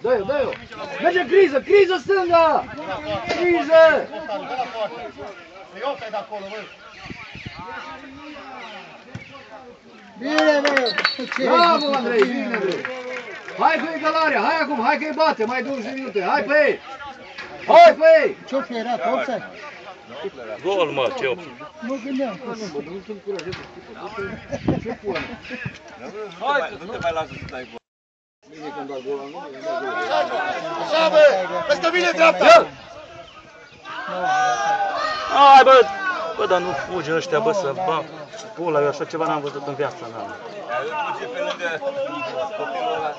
Dă-i-o, dă-i-o! Merge criză, criză stânga! Criză! Eu pe de acolo, băi. Bine, bă! Ce Bravo, zici, Andrei, bine, bine, bă. bro! Hai cu egalarea, hai acum, hai că-i bate, mai 20 de minute, hai pe ei! Hai pe ei! Ce-o fi erat? Offside? Gol, mă, ce Nu gândeam. că Bă, nu sunt curajat de tipă, ce pula? Hai, nu te mai lasă să dai gol. Așa, bă! Peste mine dreapta! Ia! Hai, bă! Bă, dar nu fuge ăștia, bă, să bă. Pula, eu așa ceva n-am văzut în viața mea. mă. Fuge pe lângă copilul ăla.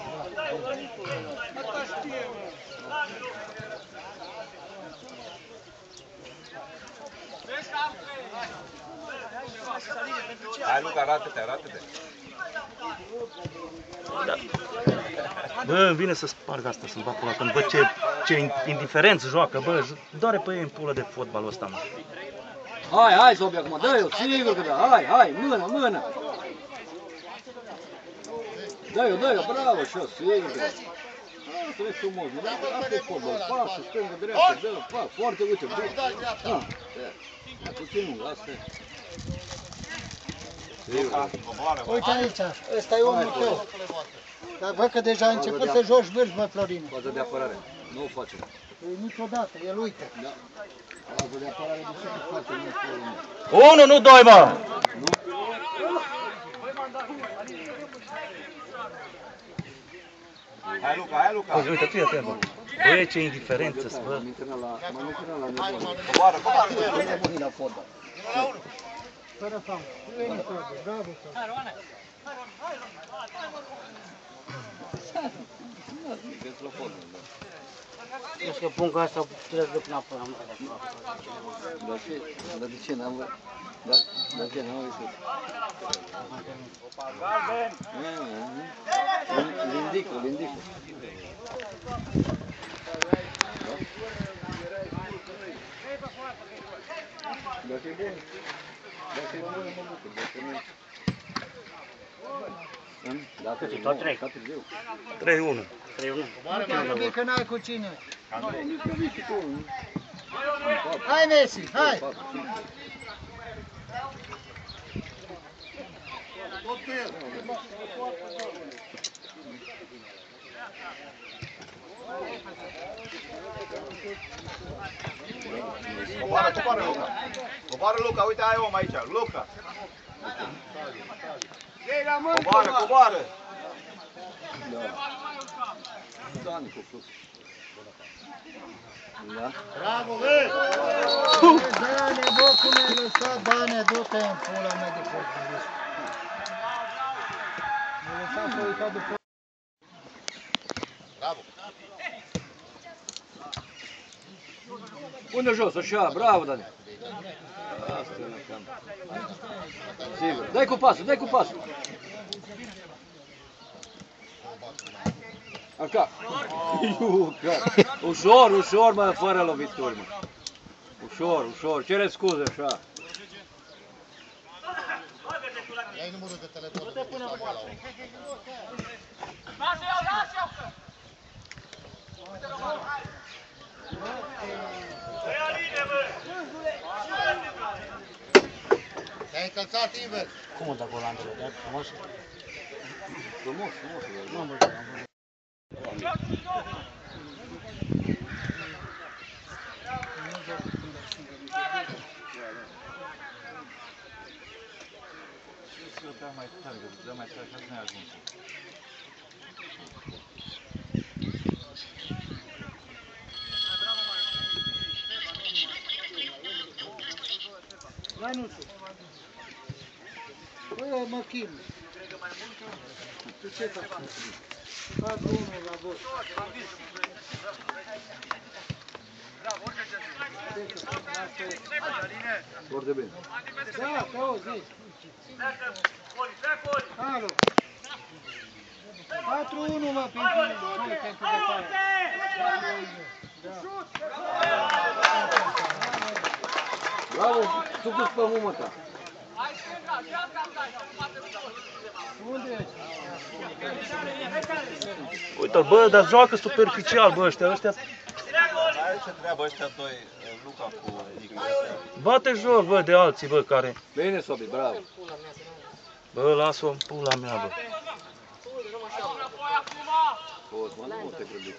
Hai, Luca, arată-te, arată-te. Da. Bă, îmi vine să sparg asta, să-mi bag pula, când văd ce, ce indiferenți joacă, bă, j- doare pe ei în pulă de fotbalul ăsta, mă. Hai, hai, Sobi, acum, dă-i-o, sigur că da, hai, hai, mână, mână! Dă-i-o, dă-i-o, bravo, și-o, sigur că da. Asta e frumos, nu? Asta e fotbal, pașă, stângă, dreaptă, dă, pa, foarte, uite, dă. Da, da, puțin lung, asta e. Sigur. Uite aici, ăsta e omul tău. Dar văd că deja ai început să joci vârf, mă, Florine. Fază de apărare, nu o facem. Păi Niciodată, el uite. Fază de apărare, de ce nu facem, nu facem. Unu, nu doi, mă! Hai, Luca, hai, Luca. Uite, uite, fii atent, bă. Bă, ce indiferență, bă. Mai intră la, mai intră la nebun. Coboară, coboară. Nu nebunii la fotbal. Fără faul. Veni, Florine, bravo, Florine. Vezi la fotbal, da. Deci că punga asta trebuie să duc înapoi. am- Dar ce, dar de ce n-am văzut? Dar, dar ce n-am văzut? Lindicu, lindicu. Dacă e bun, dacă e bun, mă bucur, dacă nu Hum? Dacă e tot trei. Ca târziu. 3-1. 3-1. Nu te că n-ai cu cine. Hai, Messi, hai! Coboară, coboară, Luca. Coboară, Luca, uite, ai om aici, Luca. Coboară, coboară. Da, Nicu, sus. Da? Dane, bă, cum ai lăsat, Dane, du-te în pula mea de fotbalist. M-a lăsat să uita după... Pune jos, așa, bravo, Dani. Asta e cam. Sigur. Dai cu pasul, dai cu pasul. Așa. Iuca. Ușor, ușor, mă, fără lovituri, mă. Ușor, ușor. Cere scuze, așa. Ia-i numărul de telefon. Te-ai încălțat invers. Cum o dă golantele? Da, frumos? Frumos, frumos. Nu, bă, am văzut. Să dea mai tare, dă mai tare, așa nu ai ajuns. Hai, nu știu. Bă, mă chim. Tu ce faci? 4-1 la vot. Foarte bine. Da, te auzi, zi. Alo. 4-1, mă, pentru voi, pentru Bătaia. Bravo, tu cu spămul, mă, ta. Uite, bă, dar joacă superficial, bă, ăștia, ăștia. Ai ce treabă ăștia doi, Luca cu Nicu? Bate joc, bă, de alții, bă, care... Bine, Sobi, bravo. Bă, lasă-o în pula mea, bă. Pot, mă, nu te grăbi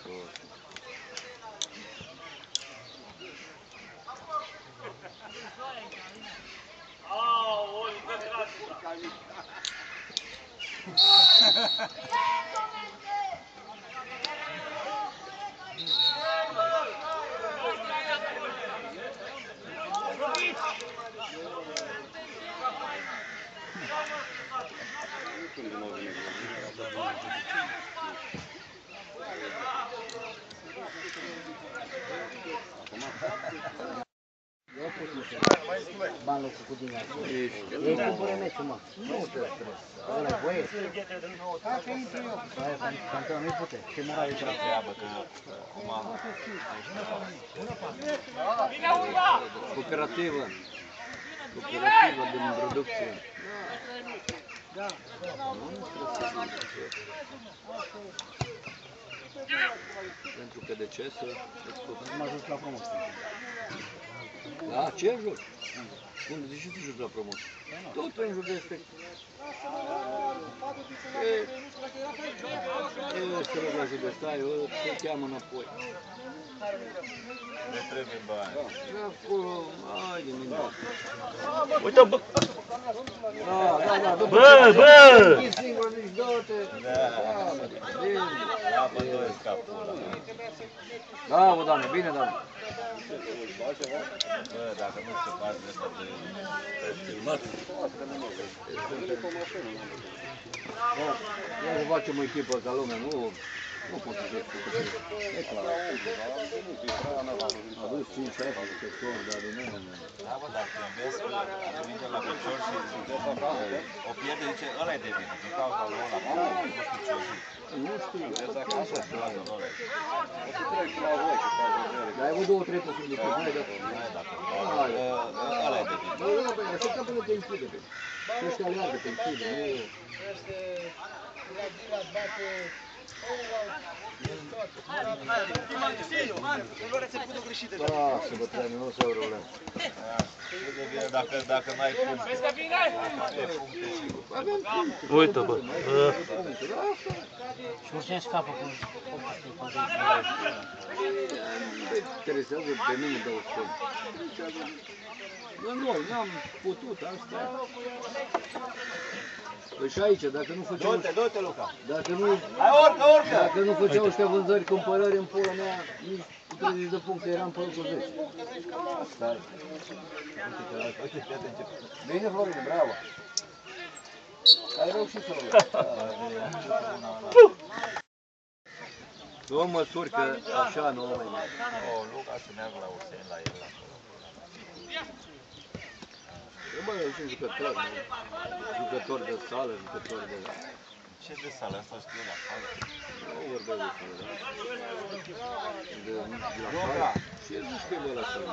아오 이거 내가 고맙다. Prost. Banul cu din Ei cumpără meciul, mă. Nu te stresa. Ăla e voie. Aia, Canton, nu-i pute. Ce moral e treabă? Treabă că acum Cooperativă. Cooperativă din producție. Pentru că de ce să exploatăm? Am ajuns la promoție. Da, ce joc? Unde? De ce să joci la promoție? Tot în județ pe... E, e, să rog la județ, stai, o, te cheamă înapoi. ne trebuie bani. Da, acolo, hai de mine. Uite, bă, Da, da, da, după bă, bă! ce ești singur, nici dă-te. Da, Bine. la pe doi scapul ăla. Bravo, doamne, bine, doamne. Bă, dacă nu se face ăsta de... Ia să facem o echipă ca lumea, nu, nu pot să zic cu E clar. A dus 5 6 jucători, dar din nou, nu. Da, bă, dar când vezi că a venit la picior și o pierde, zice, ăla e de vină, din cauza lui ăla, nu știu ce o zic. Nu știu, Așa se lasă ăla. dar ai avut două, trei posibilități, n-ai dat. Hai, dacă Hai. ăla e de vină. Bă, da, băi, așa că până te închide, băi. Și ăștia leagă, te închide, nu... Da, să vă trăim, nu să vreo E de vină dacă, dacă n-ai puncte. E puncte sigur. Avem puncte. Uite, bă, bă. Puncte, da, asta. Și oricine scapă cu 850 Mă interesează pe mine două spune. Dar noi n-am putut, asta e. Păi și aici, dacă nu făceau, Du-te, du-te, Luca. dacă nu, Hai, urcă, urcă! dacă nu făceau ăștia vânzări, cumpărări în pula mea, nici cu 30 de puncte eram pe locul 10. Asta e. Uite, fii atent ce... Bine, Florin, bravo. Ai reușit să Luăm măsuri că așa nu mai mai. Oh, Luca să meargă la Usain, la el acolo. Bă, eu sunt jucător, nu? Jucător de sală, jucător de... Ce de sală asta știu la sală? Nu vorbesc de sală, da? De, de la sală. Ce zici că e bă la sală?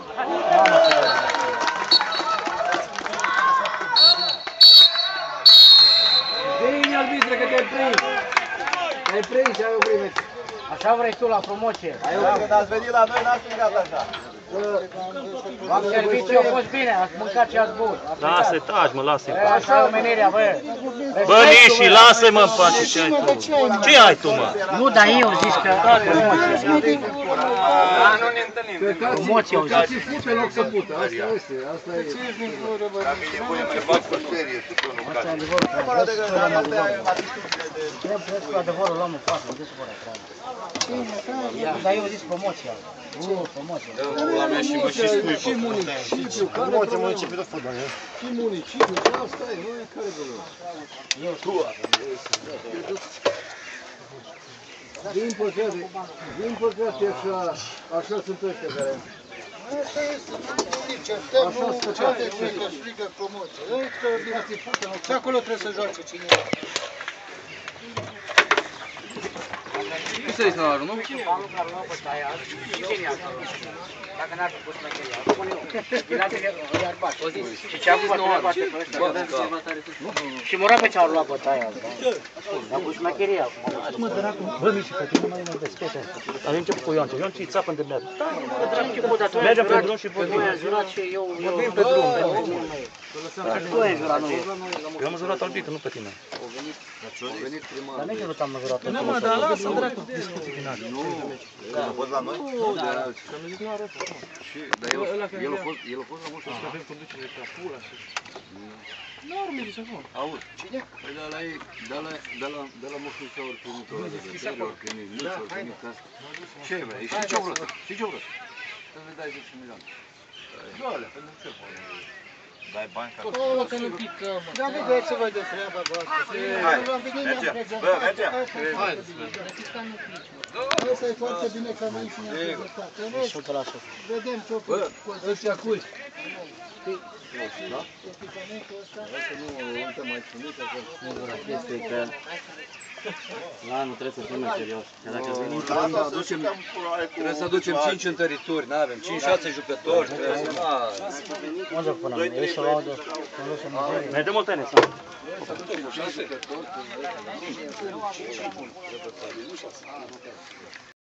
Bine, arbitre, că te-ai prins! Te-ai prins și ai oprit meciul. Așa vrei tu la promoție. Ai Da, oprit. când ați venit la noi, n-ați strigat așa. V-am serviciu, a fost bine, ați mâncat ce ați băut. Lasă, taci, mă, lasă-i. E Așa e omenirea, bă. Bă, Niși, lasă-mă în pace, ce ai tu? Ce ai tu, mă? Nu, dar eu zic că promoție. Promoție, auziți. fut în loc să pută, asta este, asta e. Dacă e nevoie, mai fac pe serie și tu nu Asta e adevărul, frate. Acolo de gândare, asta e atitudine de... Trebuie să cu adevărul luăm în față, nu te supăra, frate. Dar eu zic promoția. Nu, promoția. La mea și mă și spui Și municipiu, care e municipiu de fotbal, Și municipiu, și asta e, nu e care problemă. Din păcate, din păcate așa, așa sunt ăștia care... Așa sunt Și acolo trebuie să joace cineva. Nu se la nu? Dacă n-ar fi pus mecheria, o pun eu. Din altele, i-ar bate. Și ce-am pus nu bate pe ăsta. Și mă pe ce-au luat bătaia asta. Am pus șmecheria acum. Mă, dracu, bă, Mici, pe tine mai mă vezi, fete. Am început cu Ionce, Ionce îi țapă de beat. Da, Bă, dracu, început, dar tu ai Mergem pe jurat. drum și vorbim. Tu ai jurat și eu... eu Vorbim pe drum, Bă, pe nu, măi. Tu ai jurat, nu eu. Eu am jurat albit, nu pe tine. Dar nici eu nu te-am jurat. Nu, mă, dar lasă, dracu, discuții din astea. A fost la noi? Și, dar el, el, a fost, el a fost la moșul ăsta. Avem conducere pe pula și... Auzi, cine? Păi de la ei, de la, de la, de la moșul ăsta ori primit o de vedere, ori primit mici, ori primit casă. Ce vrei? Și ce-o vrut? Și ce-o vrut? Să ne dai 10 milioane. Doamne, pentru ce poate? Dai bani ca... O, că nu picăm. Dar vedeți voi de treaba voastră. Hai, Nu am venit, ne-am mergem. prezentat. Bă, mergem. Asta e foarte bine că am venit și ne-am prezentat. Că vezi, Vedem ce-o fi. Ăștia cui? Echipamentul ăsta. Nu, uite mai ținut așa. Singura chestie e că la anul trebuie să fim serios. Că dacă venim Trebuie să aducem, trebuie să aducem 5 întărituri, nu avem 5-6 jucători, trebuie să... unde punem? Ești o laudă, să nu se mă Mergem o tenis,